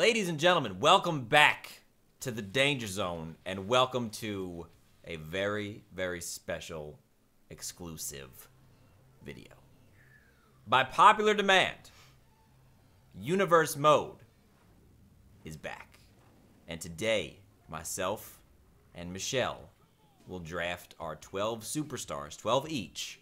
Ladies and gentlemen, welcome back to the Danger Zone and welcome to a very, very special exclusive video. By popular demand, Universe Mode is back. And today, myself and Michelle will draft our 12 superstars, 12 each,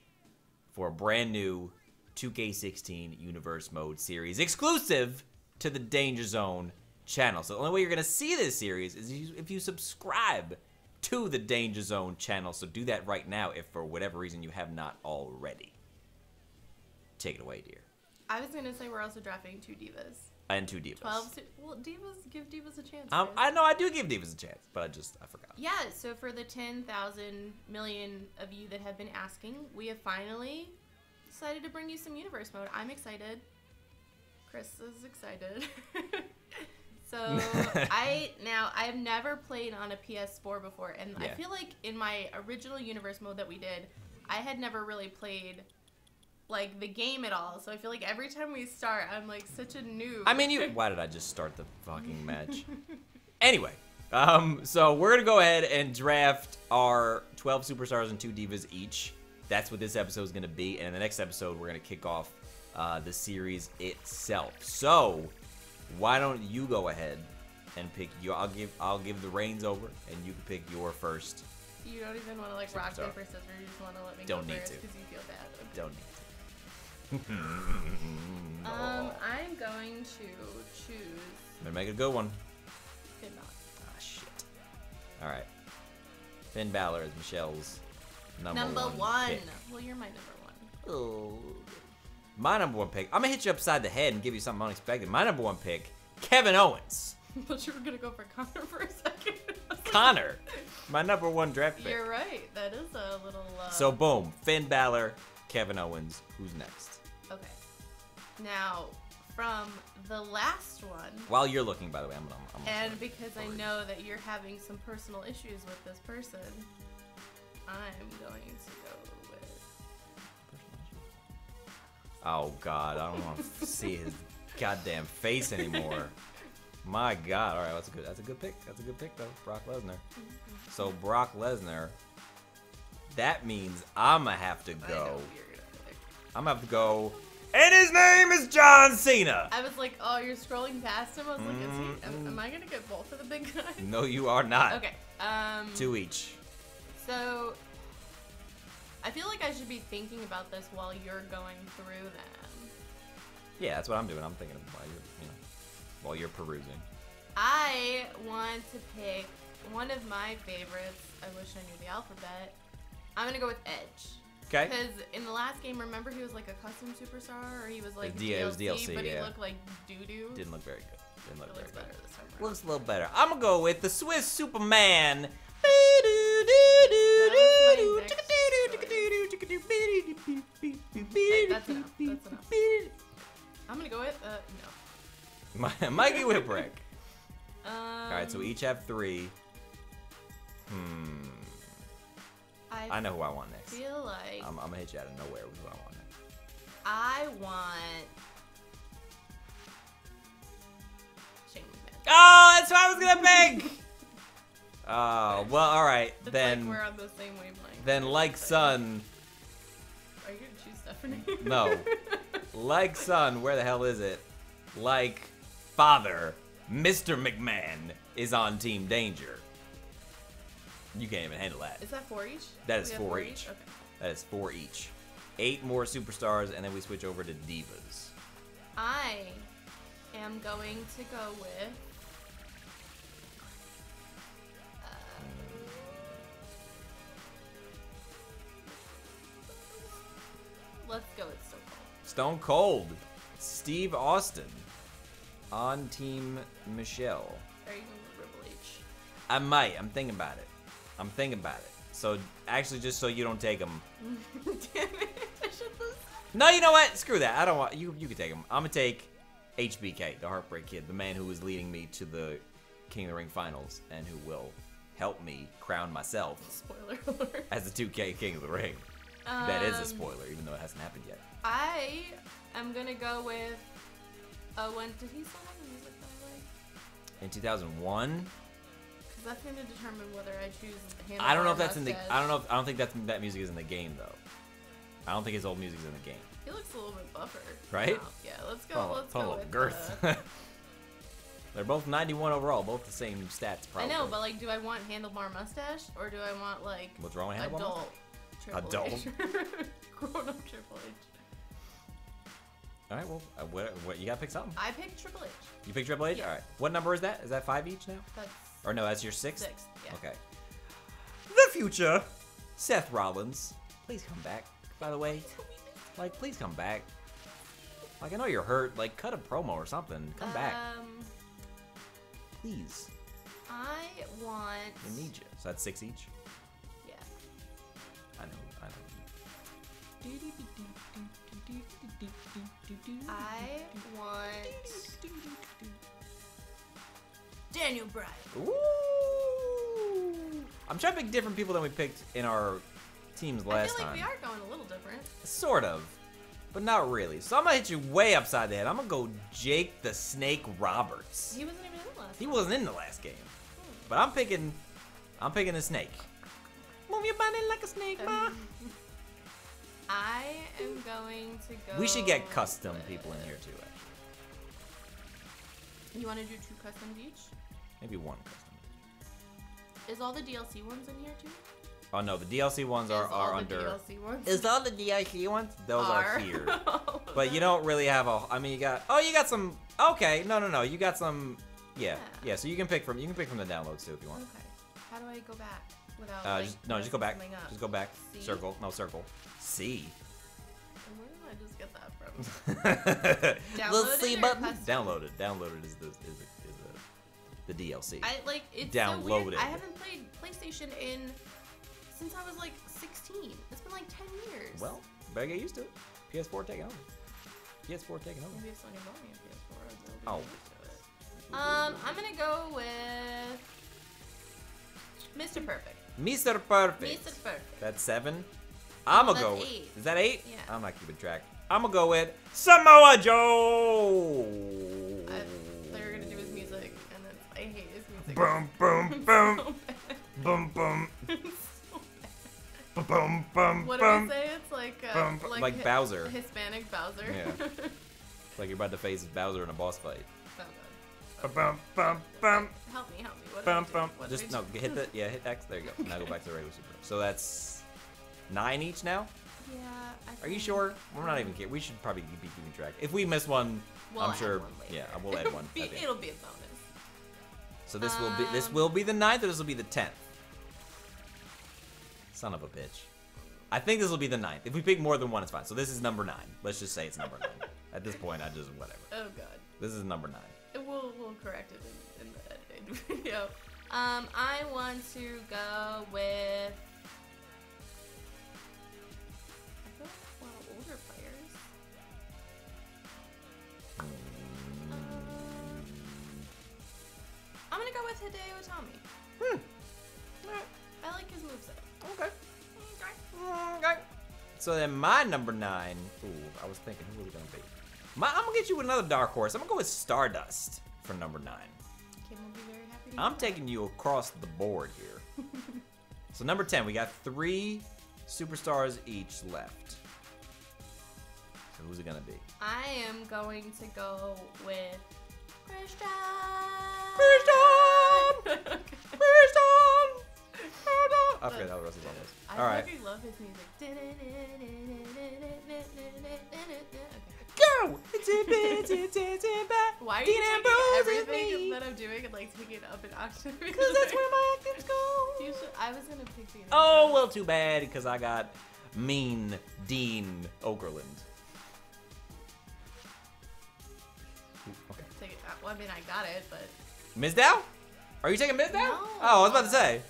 for a brand new 2K16 Universe Mode series exclusive to the Danger Zone channel. So the only way you're going to see this series is if you subscribe to the Danger Zone channel. So do that right now if for whatever reason you have not already. Take it away, dear. I was gonna say we're also drafting two divas. And two divas. Twelve. Well, divas give divas a chance. Um. I know I do give divas a chance, but I just I forgot. yeah. So for the ten thousand million of you that have been asking, we have finally decided to bring you some universe mode. I'm excited. Chris is excited. so I now I've never played on a PS4 before, and I feel like in my original universe mode that we did, I had never really played like the game at all. So I feel like every time we start, I'm like such a noob. I mean, you. Why did I just start the fucking match? anyway, um, so we're gonna go ahead and draft our 12 superstars and two divas each. That's what this episode is gonna be, and in the next episode, we're gonna kick off uh, the series itself. So, why don't you go ahead and pick your? I'll give I'll give the reins over, and you can pick your first. You don't even want to like rock paper scissors. You just want to let me Don't go need first to. because you feel bad. Okay. Don't need. to. Um, I'm going to choose Better make it a good one. Finn Balor. Ah, shit. All right. Finn Balor is Michelle's number, Number one. one. Well, you're my number one. Oh. My number one pick. I'm gonna hit you upside the head and give you something unexpected. My number one pick, Kevin Owens. but you were gonna go for Connor for a second. Connor. My number one draft pick. You're right. That is a little. Uh, So boom, Finn Balor, Kevin Owens. Who's next? Okay. Now, from the last one, While you're looking, by the way, I'm gonna. I'm gonna and because I know that you're having some personal issues with this person, I'm going to go Oh God, I don't want to see his goddamn face anymore. My God. All right, that's a good. That's a good pick. That's a good pick though. Brock Lesnar. So Brock Lesnar. That means I'ma have to go. who you're gonna pick. I'm gonna have to go. And his name is John Cena. I was like, oh, you're scrolling past him. I was like, is he? Am, am I gonna get both of the big guys? No, you are not. Okay. Um. Two each. So, I feel like I should be thinking about this while you're going through them. Yeah, that's what I'm doing. I'm thinking of while you're, you know, while you're perusing. I want to pick one of my favorites. I wish I knew the alphabet. I'm gonna go with Edge. Okay. Because in the last game, remember he was like a custom superstar, or he was like D- it was DLC, DLC, but he yeah. looked like doo doo. Didn't look very good. Didn't look It very looks good. better this time. around. Looks a little better. I'm gonna go with the Swiss Superman. Hey, that's enough. That's enough. I'm gonna go with uh no. My, Mikey Whipwreck. Um, All right, so we each have three. Hmm. I, I know who I want next. I feel like I'm, I'm gonna hit you out of nowhere with who I want next. I want Shane McMahon. Oh, that's what I was gonna pick. Oh well, all right It's then. like we're on the same wavelength. Then, like Sun, Are you gonna choose Stephanie? No. like Son, where the hell is it? Like Father, Mr. McMahon is on Team Danger. You can't even handle that. Is that four each? That is have four each. Okay. That is four each. Eight more superstars, and then we switch over to divas. I am going to go with. Let's go with Stone Cold. Stone Cold, Steve Austin on Team Michelle. Are you going with Triple H? I might. I'm thinking about it. I'm thinking about it. So actually, just so you don't take them. Damn it! I should have. No, you know what? Screw that. I don't want you. You can take him. I'm gonna take HBK, the Heartbreak Kid, the man who is leading me to the King of the Ring finals, and who will help me crown myself Spoiler alert. as the 2K King of the Ring. That is a Um, spoiler, even though it hasn't happened yet. I am gonna go with. Oh, when did he have the music in 2001. Because that's to determine whether I choose the I don't know if that's in the. I don't know. If, I don't think that that music is in the game though. I don't think his old music's in the game. He looks a little bit buffer. Right? now. Yeah, let's go. A- let's on go with girth. uh, They're both 91 overall, both the same stats. Probably. I know, but like, do I want handlebar mustache or do I want like what's wrong with Hannibal? adult Triple? Grown up Triple H. All right. Well, uh, what, what you got? to Pick something. I picked Triple H. You picked Triple H. Yes. All right. What number is that? Is that five each now? That's Or no, that's your sixth. sixth. Yeah. Okay. The future, Seth Rollins. Please come back. By the way, like, please come back. Like, I know you're hurt. Like, cut a promo or something. Come back, Um, please. I want. We need you. So that's six each. I want Daniel Bryan. Ooh. I'm trying to pick different people than we picked in our teams last time. I feel like time. we are going a little different. Sort of. But not really. So I'm gonna hit you way upside the head. I'm gonna go Jake the Snake Roberts. He wasn't even in the last. He wasn't in the last game. Hmm. But I'm picking I'm picking the snake. Oh, Move your body like a snake, ma. Um, I am going to go. We should get custom with- people in here too, actually. You want to do two customs each? Maybe one custom. Is all the DLC ones in here too? Oh no, the DLC ones are, are under DLC ones. Is all the DLC ones? Those are, here. Oh, but you don't really have a. I mean, you got. Oh, you got some. Okay, no, no, no. You got some. Yeah, Yeah. yeah. So you can pick from. You can pick from the downloads too if you want. Okay. How do I go back without? Uh, like, just, no, just go back. up? Just go back. C? Circle. No, circle. C. Where did I just get that from? the Downloaded C button. Downloaded. Downloaded is the is the, is the, the DLC. I like it's so Downloaded. weird. I haven't played PlayStation in since I was like 16. It's been like 10 years. well, better get used to it. PS4 taking over. PS4 taking over. maybe if Sony bought me a PS4, I'll be Oh. used to it. Um, I'm gonna go with Mr. Perfect. Mr. Perfect. Mr. Perfect. That's seven. I'ma go. With, eight. is that eight? Yeah. I'm not keeping track. I'm gonna go with Samoa Joe. I thought you were gonna do his music, and then I hate his music. Boom, boom, boom, boom, boom, boom, boom, What boom. do we say? It's like uh, Bum, bum. Like Hi- Bowser. Hispanic Bowser. Yeah. Like you're about to face Bowser in a boss fight. Not bad. Bum, bum, bum, Help me, help me. What bum, do bum. What Just I no, hit the yeah, hit X. There you go. Now go back to the regular Super. So that's nine each now. Yeah. I Are you sure? We're not even kidding. We should probably be keeping track. If we miss one, We'll I'm add sure. one later. Yeah, we'll add one. Be- at the end. it'll be a bonus. So this will be this Um, will be the ninth, or this will be the tenth. Son of a bitch. I think this will be the ninth. If we pick more than one, it's fine. So this is number nine. Let's just say it's number nine. At this point, I just whatever. Oh god. This is number nine. We'll correct it in, in the edited video. Um, I want to go with. I feel like a lot of older players. Um, I'm gonna go with Hideo Itami. Hmm. I like his moveset. Okay. Okay. So then my number nine. Ooh, I was thinking who was it gonna be? My, I'm gonna get you another dark horse. I'm gonna go with Stardust for number nine. Kim will be very happy. I'm taking you across the board here. so number 10, we got three superstars each left. So who's it gonna be? I am going to go with Christian. Christian! Christian! I forgot how the rest of the was. I All right. love his music. Go! It's a bit, it's a bit, Why are Dean you taking everything me. that I'm doing and like taking it up an octave? Because that's where my actors go. You should, I was gonna pick the. Oh, well, too bad, because I got mean Gene Okerlund. Okay. Take it, well, I mean, I got it, but Mizdow? Are you taking Mizdow? No. Oh, I was about to say.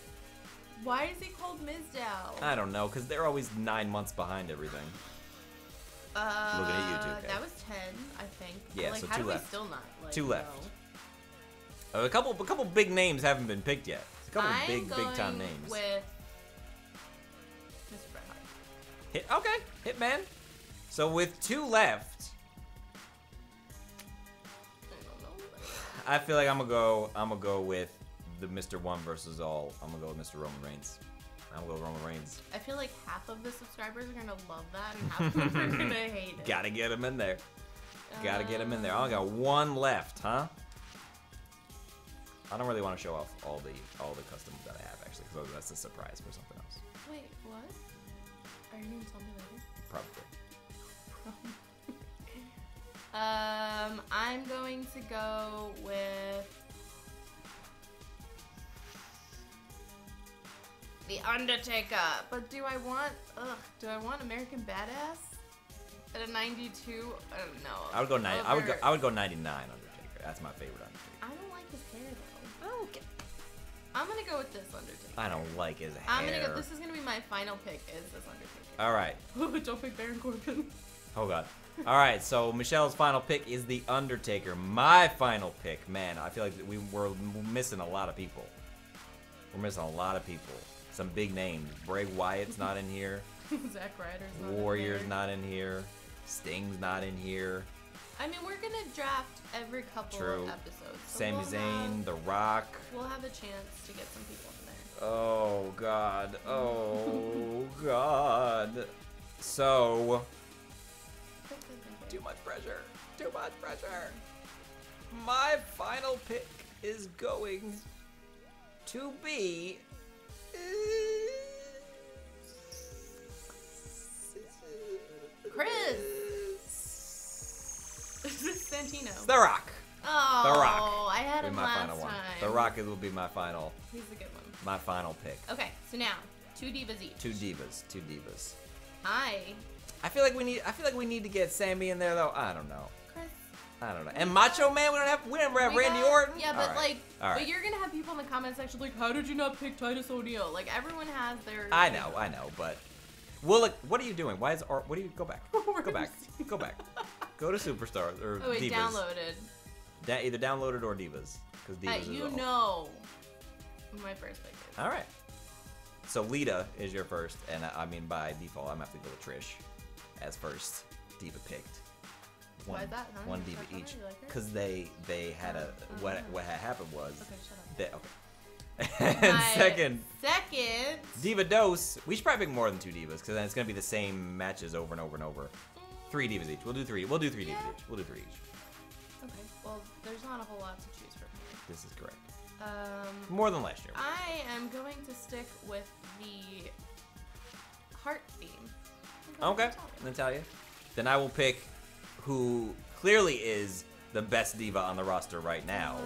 why is he called Mizdow? I don't know, because they're always nine months behind everything. Uh, Looking at you okay. That was ten, I think. Yeah, like, so how two do left. we still not? Like, Two left. Uh, a couple, a couple big names haven't been picked yet. A couple I'm big, big time names. With Mr. Bret Hart. Hit, okay, Hitman. So with two left, I. I feel like I'm gonna go. I'm gonna go with the Mr. One versus all. I'm gonna go with Mr. Roman Reigns. Gonna go Roman Reigns. I feel like half of the subscribers are gonna love that, and half of them are gonna hate it. Gotta get him in there. Gotta get him in there. I only got one left, huh? I don't really want to show off all the all the customs that I have actually, because that's a surprise for something else. Wait, what? Are you gonna tell me later? Probably. Um, I'm going to go with the Undertaker. But do I want? Ugh, do I want American Badass at a 92? I don't know. I would go nine. I would go. I would go 99 Undertaker. That's my favorite Undertaker. I don't like his hair though. Okay. I'm gonna go with this Undertaker. I don't like his hair. I'm gonna go. This is gonna be my final pick. Is this Undertaker? All right. Oh, don't pick Baron Corbin. Oh god. All right. So Michelle's final pick is the Undertaker. My final pick, man. I feel like we we're missing a lot of people. We're missing a lot of people. Some big names. Bray Wyatt's not in here. Zack Ryder's not in Warrior's there. not in here. Sting's not in here. I mean, we're gonna draft every couple True. of episodes. so Sami we'll Zayn, have- The Rock. We'll have a chance to get some people in there. Oh god. Oh god. So too much pressure. Too much pressure. My final pick is going to be Chris. This is Santino. The Rock. Oh, The Rock. I had him my last final one. time. The Rock will be my final He's a good one. my final pick. Okay, so now two divas each. Two divas. Two divas. Hi, I feel like we need I feel like we need to get Sami in there though. I don't know. I don't know. And Macho Man, we don't have we don't have We Randy got- Orton. Yeah, but right. like, right. but you're gonna have people in the comment section like, how did you not pick Titus O'Neil? Like everyone has their. I know, I know, but well, look, what are you doing? Why is or what do you go back? Go back, go back, go to Superstars or Oh wait, Divas. downloaded. Da- either downloaded or Divas, because Divas uh, is you know, my first pick is. All right. So Lita is your first, and I, I mean by default, I'm gonna have to go with Trish as first diva picked. Why is that? Huh? One diva each, because they they had a what Oh. what had happened was Okay, shut up. that okay. and My second, Second. Diva Dose. We should probably pick more than two divas, because then it's gonna be the same matches over and over and over. Three divas each. We'll do three. We'll do three Yeah. divas each. We'll do three each. Okay. Well, there's not a whole lot to choose from here. This is correct. Um, More than last year. I am going to stick with the Hart theme. Okay. Natalya. Then I will pick who clearly is the best diva on the roster right now.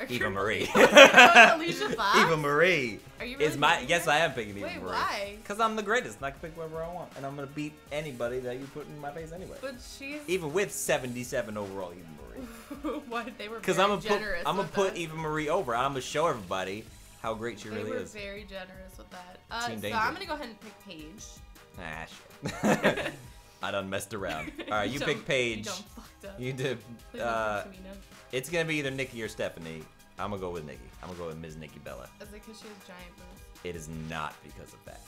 Are Eva Marie. Alicia Fox? Eva Marie Are you is really my. picking Yes, her? I am picking Eva Wait, Marie. why? Because I'm the greatest, and I can pick whoever I want, and I'm gonna beat anybody that you put in my face anyway. But she's. Even with 77 overall, Eva Marie. Why they were Because very I'm gonna put generous I'm gonna put. Eva Marie over. I'm gonna show everybody how great she really is. They really were is. very generous with that. Uh, so I'm gonna go ahead and pick Paige. Ah, shit. I done messed around. All right, you done- pick Paige. You done fucked up. You did. Uh, don't pick Tamina. it's gonna be either Nikki or Stephanie. I'm gonna go with Nikki. I'm gonna go with Ms. Nikki Bella. Is it because she has giant boobs? It is not because of that.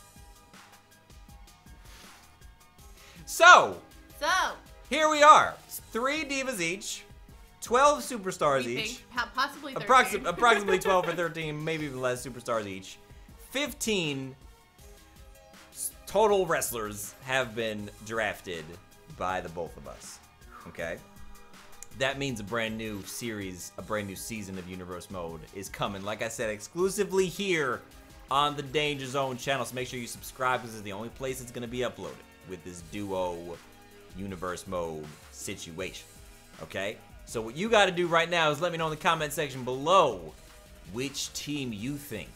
So So, here we are. Three divas each, twelve superstars we each. think possibly 13. Approxim- approximately 12 or 13, maybe even less superstars each. 15 s- total wrestlers have been drafted by the both of us. Okay? That means a brand new series, a brand new season of Universe Mode is coming. Like I said, exclusively here on the Danger Zone channel. So make sure you subscribe because it's the only place it's going to be uploaded with this duo Universe Mode situation. Okay? So what you got to do right now is let me know in the comment section below which team you think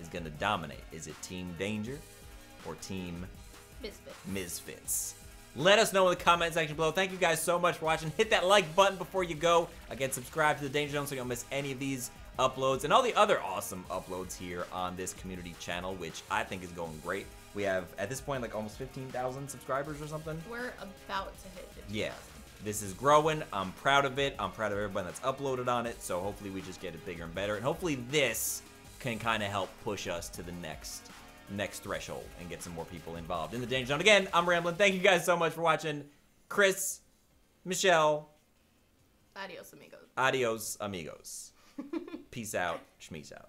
is going to dominate. Is it Team Danger or Team Misfit. Misfits? Let us know in the comment section below. Thank you guys so much for watching. Hit that like button before you go. Again, subscribe to the Danger Zone so you don't miss any of these uploads and all the other awesome uploads here on this community channel, which I think is going great. We have, at this point, like almost 15,000 subscribers or something. We're about to hit 50,000. Yeah. This is growing. I'm proud of it. I'm proud of everybody that's uploaded on it. So hopefully we just get it bigger and better. And hopefully this can kind of help push us to the next next threshold and get some more people involved in the Danger Zone. Again, I'm rambling. Thank you guys so much for watching. Chris, Michelle, Adios, amigos. Adios, amigos. Peace out. Schmeeze out.